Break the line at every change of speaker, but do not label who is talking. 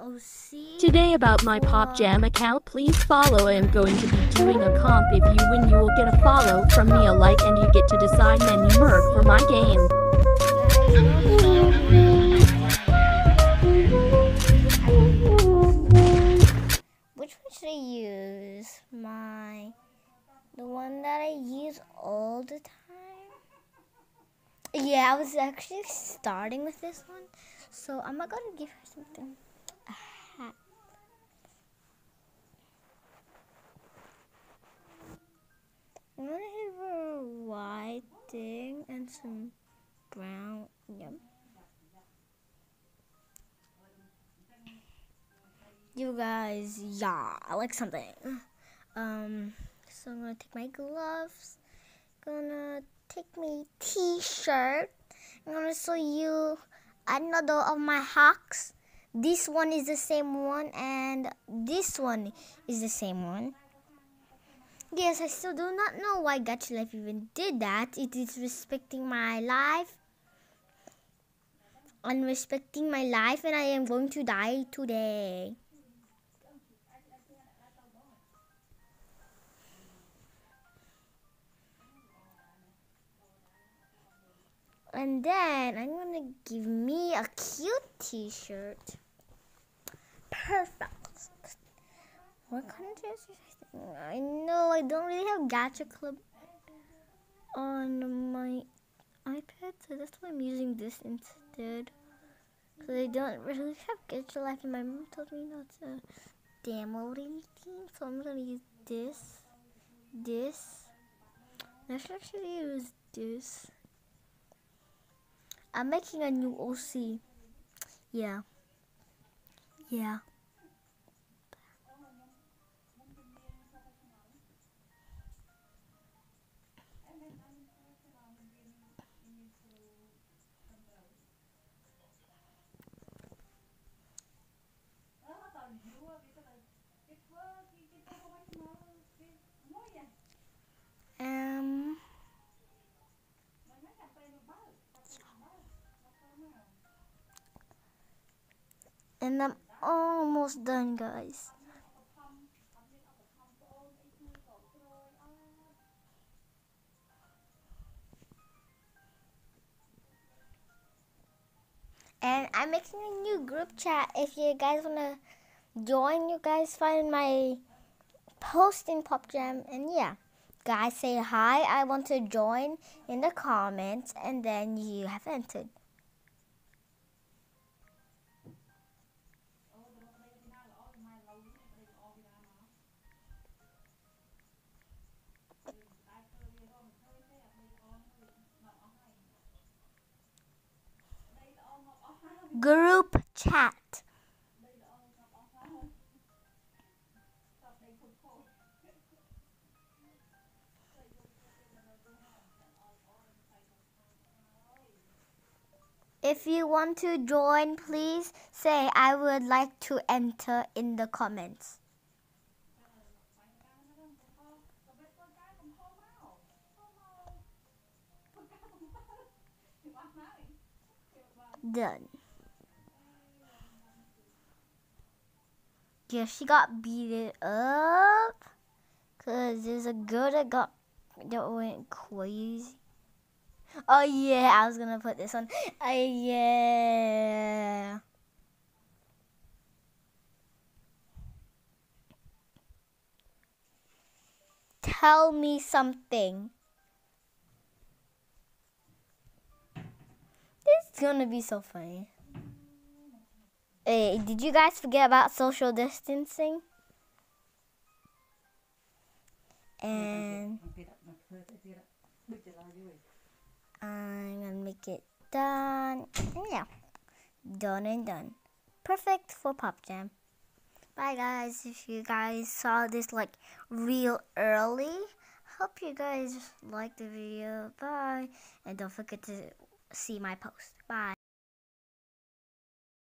making an OC.
Today about my Pop Jam account, please follow. I am going to be doing a comp. If you win, you will get a follow from me, a like, and you get to decide menu merc for my game.
Which one should I use? My the one that I use all the time. Yeah, I was actually starting with this one, so I'm not gonna give her something. I'm gonna her a white thing and some brown. Yep. You guys, yeah, I like something. Um, so I'm gonna take my gloves. Gonna take my t-shirt. I'm gonna show you another of my hacks. This one is the same one, and this one is the same one. Yes, I still do not know why Gacha Life even did that. It is respecting my life. I'm respecting my life, and I am going to die today. And then I'm gonna give me a cute t-shirt. Perfect. What kind of t-shirt? I know I don't really have Gacha Club on my iPad, so that's why I'm using this instead. Because I don't really have Gacha Life, and my mom told me not to download anything, so I'm gonna use this, this. I should actually use this. I'm making a new OC. Yeah. Yeah. And I'm almost done, guys. And I'm making a new group chat. If you guys wanna join, you guys find my post in Pop Jam. And yeah, guys, say hi. I want to join in the comments, and then you have entered. Group chat. If you want to join, please say I would like to enter in the comments. Done. Yeah, she got beaten up. Cause there's a girl that got that went crazy. Oh yeah, I was gonna put this on. Oh yeah. Tell me something. This is gonna be so funny. Did you guys forget about social distancing? And I'm gonna make it done. And yeah, done and done. Perfect for Pop Jam. Bye guys. If you guys saw this like real early, hope you guys liked the video. Bye. And don't forget to see my post. Bye.